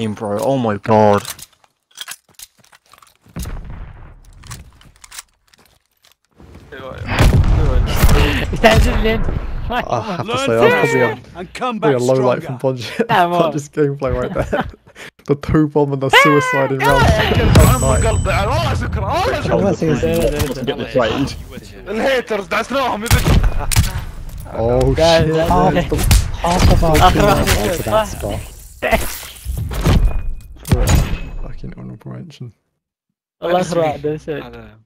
aim, bro. Oh my god. That's it. I have to say, was probably a, come back light from Bungie's gameplay right there. the two bomb and the suicide in round. Oh, oh shit! Fucking honorable mention. والله اخر واحدة سعود هذا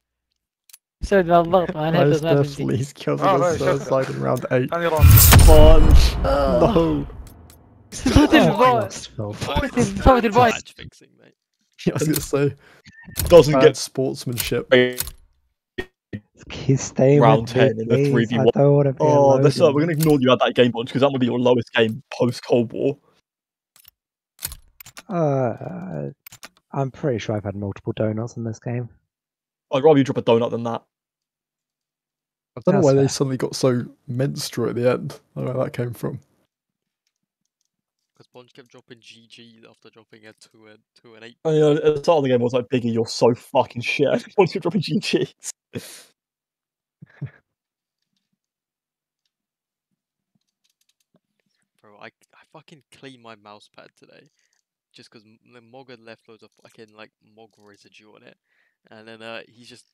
سعود مع الضغط مع That الهيدرز is ما their تمشي least kills Oh, against right, suicide in round 8. ثاني راوند Bunge! No! صوت البوت Phil. صوت البوت match fixing, mate. I was gonna say, Doesn't bad get sportsmanship. He's staying Round with me, 10 in the please. 3v1. I don't want to be Oh, alone this, uh, we're in gonna ignore you at that game bunch because that would be your lowest game post Cold War. Uh, I'm pretty sure I've had multiple donuts in this game. I'd rather you drop a donut than that. I don't know That's why they suddenly got so menstrual at the end. I don't know where that came from. Because Bunch kept dropping GG after dropping a 2 and 2 and 8. I mean, at the start of the game, I was like, Biggie, you're so fucking shit. Once you're dropping GGs. Bro, I, I fucking cleaned my mouse pad today. Just because the Mog had left loads of fucking like Mog residue on it. And then uh, he's just.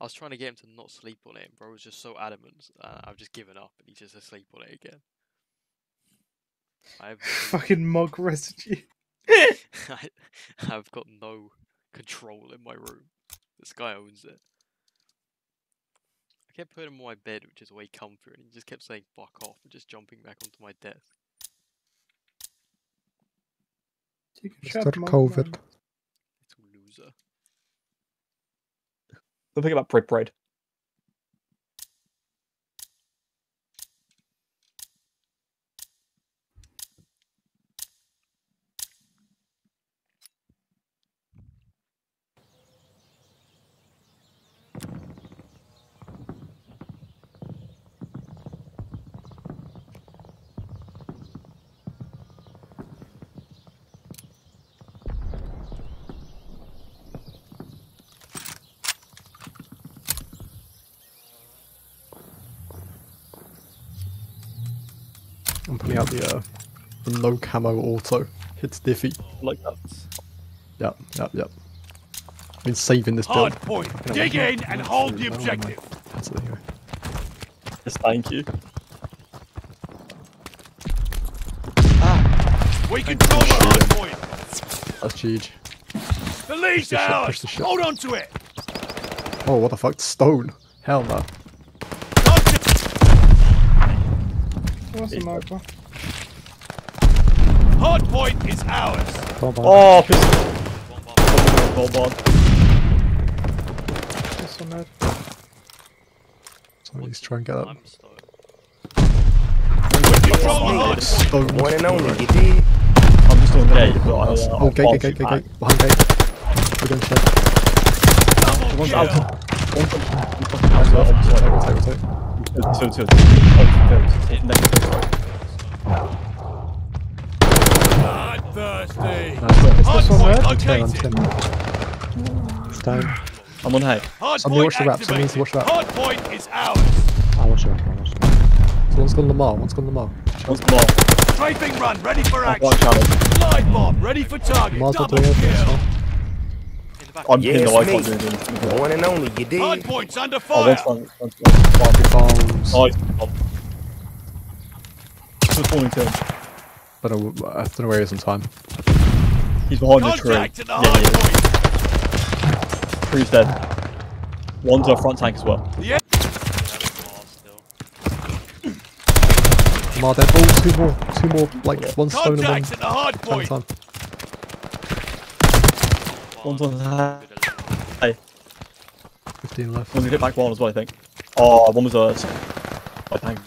I was trying to get him to not sleep on it, bro was just so adamant. Uh, I've just given up, and he's just asleep on it again. I have Fucking mug residue. I, I've got no control in my room. This guy owns it. I kept putting him on my bed, which is way comfier, and he just kept saying "fuck off" and just jumping back onto my desk. Mr. COVID. Little loser. Don't about bread bread. I'm out the, uh, the no camo auto. Hits Diffy. Like that. Yep, yep, yep. I've Been saving this build. Hard point. Dig in and hold the objective. So there you go. Yes, thank you. We control the hard point. That's GG. The lead's the ship, push ours. Hold on to it. Oh, what the fuck? Stone. Hell no. Hard point is ours. Bomb on. Oh, pistol. Bomb, bomb, Bomb, bomb. So at least try and get that. I'm stoned. Control the hard point. Stone. One and only, you did. I'm just on gate, but I'll, uh, Oh, I'll gate, pass gate, you gate, gate, back. gate. Behind gate. We're going shed. Double One's kill. out. One's on- one's on house, opposite. Rotate, rotate, rotate. Two, two, two. Oh, two. Hit next to right. Bloodthirsty. Nice. Hard This one point there? located. Ten on ten. I'm on hay. Hard Somebody point watch the wrap, somebody needs to watch the activated. wrap. Hard point is ours. I'll watch it. I'll watch it. So one's gone Lamar, one's gone Lamar. One's more. Strafing run, ready for action. Slide bomb, ready for target. Lamar's not Double doing anything, kill. I'm Yeah, pinned, it's though, I can't me. do anything. One and only, you Hard did. points under Oh, fire. one's front. One's front. Bombs. Nice. bomb. Just falling to him. I don't know, I don't know where he is in time. He's behind the tree. Contact at the Yeah, hard yeah, point. Tree's dead. One's a front tank as well. Yeah. en- Lamar dead. Oh, two more, two more, like one stone and one Contact at the hard point. time. One's on hay. 15 left. One's hit back one as well, I think. Oh, one was a a tank.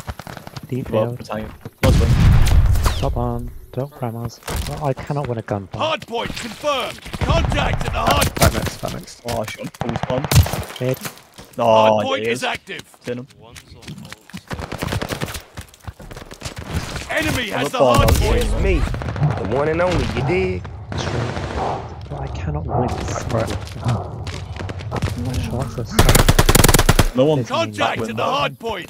Deep Well, field. a tank. Nice one. Top on. Don't crammers. Well, I cannot win a gunfight. Hard point confirmed. Contact at the hard Back next, back next. Oh, I shot him. Full spawn. Mid. Oh, Hard point he is is. active. Seen him. One's on hold. Enemy has the far, hard point. It's me. The one and only, you did. True. But I cannot win. right. My shots are so No one. Listen, Contact at the hard point.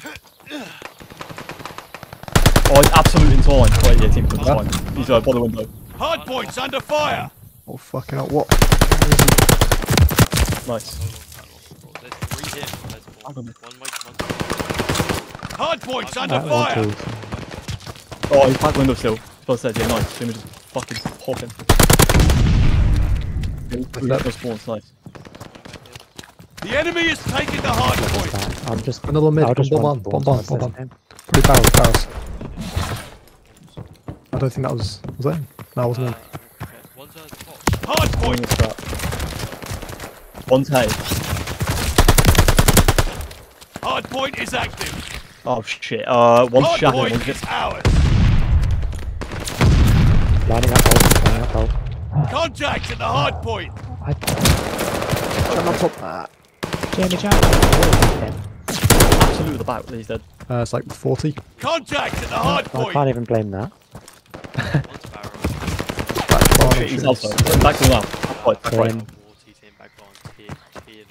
Oh, he's absolute in time. Wait, yeah, team is fine. He's uh, by the window. Hard point's under fire. Oh fucking hell! What? Nice. There's three here. There's I one. don't know. One mic, one Hard point's under that fire. Oh, he's back window still. Just said, yeah, nice. Jimmy just fucking pop him. That was spawns, nice. The enemy is taking the hard point. I'm just Another mid. I'll just Bomb run on, bomb towards on, bomb his on. name. Pretty barrels, barrels. I don't think that was. Was that him? No, it wasn't Uh, okay. One's at the top. Hard point. One tay. Hard point is active. Oh shit. Uh, one Hard shadow. One point is ours. Lining up bolt, lining up bolt. Contact at the hard point. I I'm on top. of that. Jamie Jack. absolute at the back. He's dead. Uh, it's like 40. Contact at the hard point. I can't even blame that. Back bar, Shit, he's shit. also. Back to now. Right, back right. Water, he's in back on. Here, here.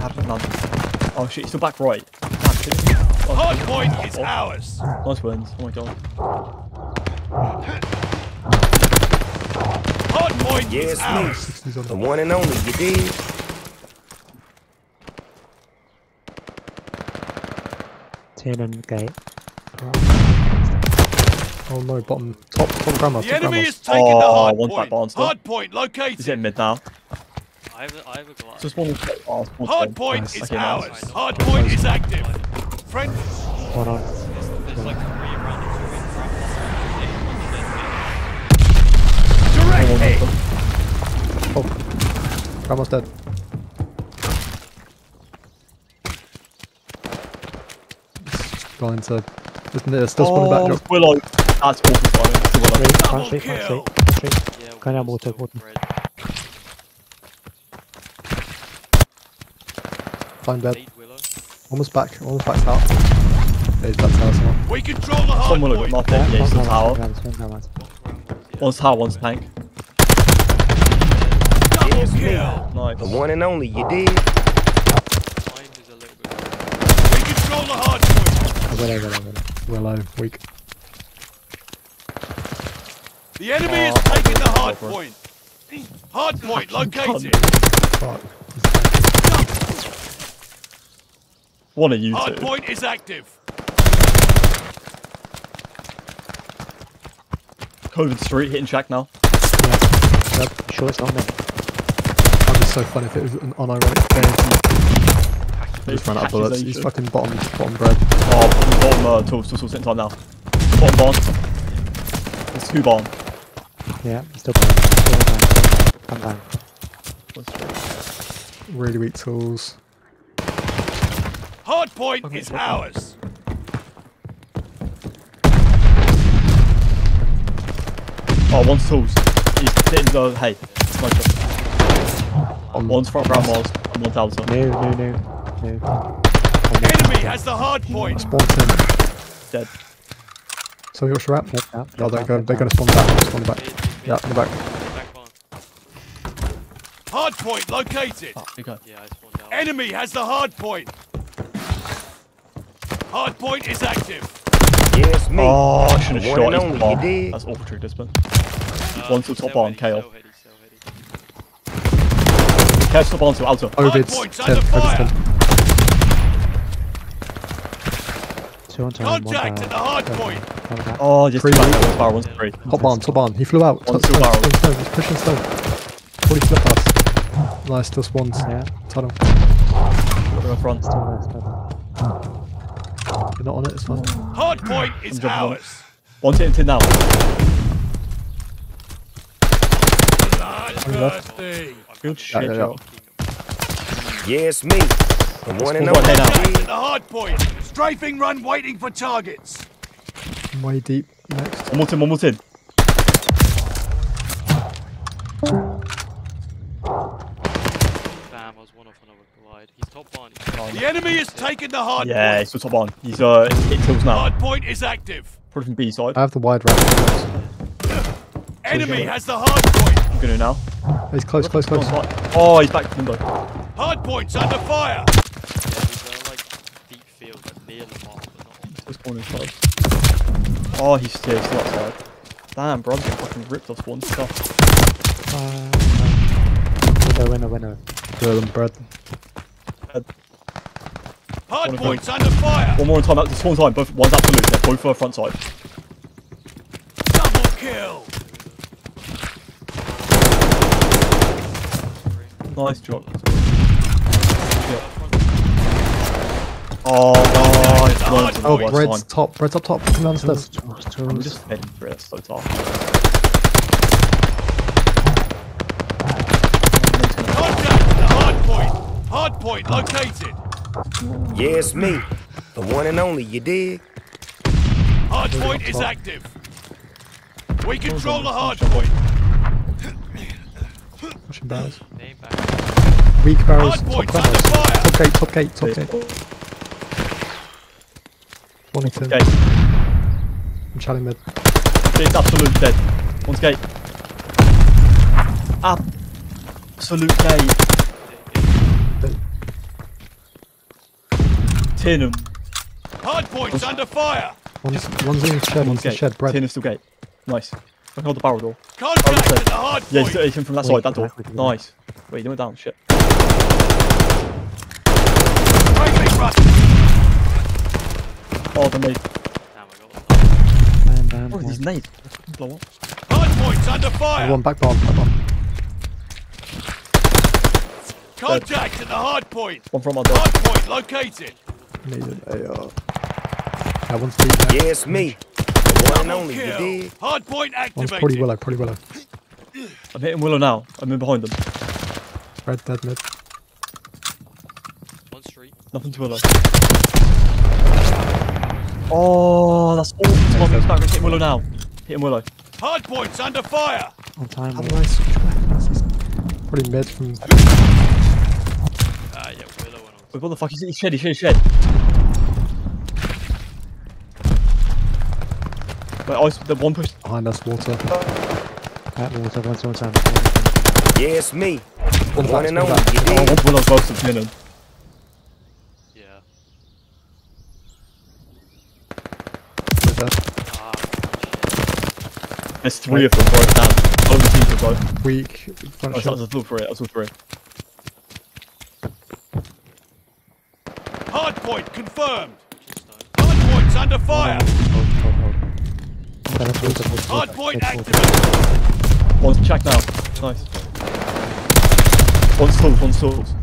Have none. Oh shit, he's still back right. Oh, Hard shit. point is Oh, ours. Nice wins. Oh my god. Hard Yes, is me. ours. 60s on The one and only, you dig? Tin and gate. Oh no, bottom. Top, top grandma, The top enemy grandma. is taking the Oh, hard one's back point. barn still. Hard point He's located. in mid now. I have a, I have a glass. So spawn. Oh, spawn Hard point Nice. is Okay, nice. ours. Hard point is active. Friend, One on. There's, there's like three around the two in front. Direct hit. Grandma's dead. It's Going to. Isn't there still spawning Oh, back it's drop? Willow. That's awful timing. It's Willow. Three, Double front street, front kill. street, front street. Yeah, Going down one's water, still water. red. Fine dead. Almost back. Almost back out. Yeah, he's back tower somewhere. We control the hard Some Willow, point. not dead. Yeah, he's still tower. One's tower, one's tank. Double me. Nice. The one and only, you dig? Time is a little bit. We control the hard point. Willow, willow, willow. Willow, weak. The enemy ah, is Oh, taking the hard point. Hard point located. Fuck. One of you Hard two. point is active. COVID Street hitting Shack now. You sure it's not me? That'd be so funny if it was an unironic game. He just ran out of bullets. He's fucking bottom, bottom bread. Oh, bottom uh, tools, tools, tools, sitting time now. Bottom barn. It's two barn. Yeah, still going. Still going. Still going. Come down. Really weak tools. Hard point Okay, is ours. Oh, one's tools. He's sitting the hay. Sniper. On One's front grandma's and one's outer. No, no, no. No. Enemy has the hard point. Spawn ten. Dead. So what's your wrap? Flip that, Oh, flip they're that, going, they're going to spawn back. Spawn back. Mid, mid, Yeah, in the back. Back. Hard point located. Oh, you go. Yeah, I spawned out. Enemy has the hard point. Hard point is active. Yes, me. Oh, I should have shot and his bomb. That's awful trick discipline. Uh, one to top cell barn, heady, KO. Catch the barn to outer. Ovid's oh, points 10. under. Ovid's 10. Two on time. Contact at the hard point. back, go back. Oh, just Three two back weak. there. One's three. Top barn, top barn. He flew out. One, Top two stone, barrels. stone, stone. He's pushing stone. 40 flip pass. Nice, still spawns. Yeah, Tunnel. Got in front. still there, still there. You're not on it, it's fine. Hard point is I'm jumping on. ours. One's hitting tin now. Good shit, yeah, yeah. Joe. Yes, me. The one and Spawn right only, here now. you Contact dig? at the hard point. Strafing run waiting for targets. Way deep. Next. One more tin, one more tin. Damn, I was one off another glide. He's top barn. He's The enemy is taking the hard Yeah, point. he's still top barn. He's uh, hit tills now. Hard point is active. Probably from B side. I have the wide ramp. Enemy has the hard point. I'm gonna now. He's close, close, close. Oh, he's back from window. Hard points under fire. Yeah, these are like deep field, like near Lamar, but not on. This corner's close. Oh, he's, yeah, he's still outside. Damn, bro, I'm getting fucking ripped off spawn stuff. Uh, window, window, window. Throw them bread. Hard One of points under fire. One more in time, out the spawn time, both, one's absolute, they're both uh, front side. Double kill. Nice job. Oh, nice. Learned from Oh, the worst top, bread's up top. Come down the stairs. I'm just heading for it, so tough. Contact at the hard point. Hard point located. Yeah, me. The one and only, you dig? Hard point is active. We control the hard point. Pushing barrels. Name back. Weak barrels. Top points under barrels. fire. Top gate, top gate, top gate. Wellington. Okay, I'm chatting mid. it's absolute dead. One's gate. Absolute gate. Tin him. Hard points under fire. One's, one's in the shed, One's one's in the gate. shed. Bread. Tin him still gate. Nice. I can hold the barrel door. Contact Okay. at the hard Yeah, point. he's, he's in from that Wait, side, that door. back with you. Nice. Wait, he went down, shit. Friendly run. Oh, the nade. Damn, I got one. Oh, these one. nades. Blow up. Hard points under fire. One back bomb, back bomb. Contact at the hard point. One from my door. Hard point located. Needed a, uh... Yeah, one's deep there. Yeah, me. The one and only, you kill. dig? Hard point One's activated. pretty willow, pretty willow. I'm hitting Willow now. I'm in behind them. Red dead mid. One street. Nothing to Willow. Oh, that's all. Come on, it's back. Hitting Willow now. Hitting Willow. Hard points under fire. On time. How mate. do I switch weapons? He's Probably mid from... Ah, yeah, Willow and on. Wait, what the fuck? He's, he's shed, he's shed, he's shed. Wait, I, the one push. behind us, water. At water, one's on time. Yeah, it's me. The One one and only, back. you Oh, I dig? want Willow close to pin him. Yeah. Mid dead. Shit. There's three of them, bro. Damn. Only team for both. Weak. Front oh, I was, I shot. was all three. I was all three. Hard point confirmed. Just. Hard points under fire. Hold, hold, hold. Better water, water, Hard point water, water. activated. One's check now. Nice. One's tools, one's tools.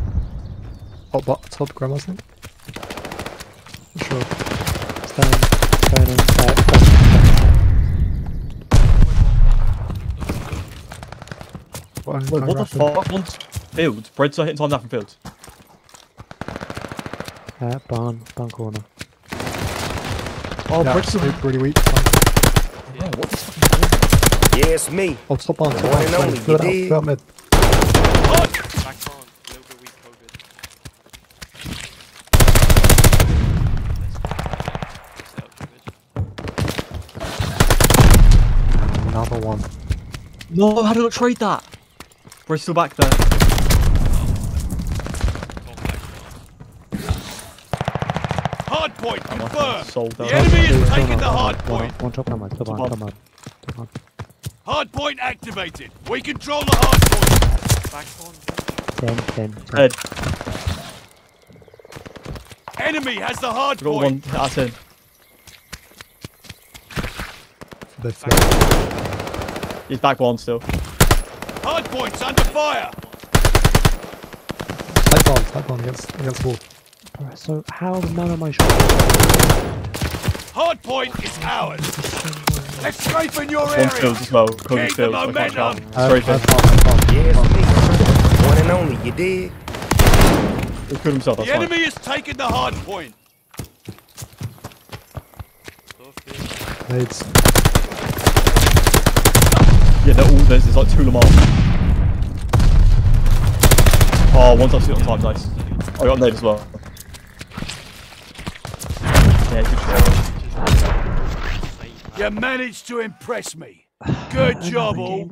Top, bot, top grandma's thing. Sure. Stone, stone in, uh. What, Wait, what the fuck? One's fields. Breads are hitting time now from fields. Uh, barn, barn corner. Oh, Yeah, Breads are. really, really weak. Oh, what the fuck? Yeah, it's me. Oh, top barn, top One barn. and Fill only, it out, you out mid. Hard Back on. A little bit weak COVID. Another one. No, how did I trade that? Bread's still back there. Hard point confirmed. The enemy is taking the hard point. One top on, top on, Top top on. Top on. Hard point activated. We control the hard point. Back on. Ten, ten, ten. Head. Enemy has the hard We got point. one out of ten. They flip. He's back one still. Hard points under fire. Tight bomb, tight bomb against, against wall. Alright, So how none of my shots? Hard point is ours. Escape in your One area. fields as well. Cody Keep the fields. I can't shout. momentum. Uh, Straight in. bomb, bomb. Yeah, it's me. One and only, you dig? He killed himself, The fine. enemy is taking the hard point. Go. Nades. Yeah, they're all, there's, there's like two Lamar. Oh, one touch it on time, nice. I got nade as well. Yeah, good shot. You managed to impress me. Good job, all. game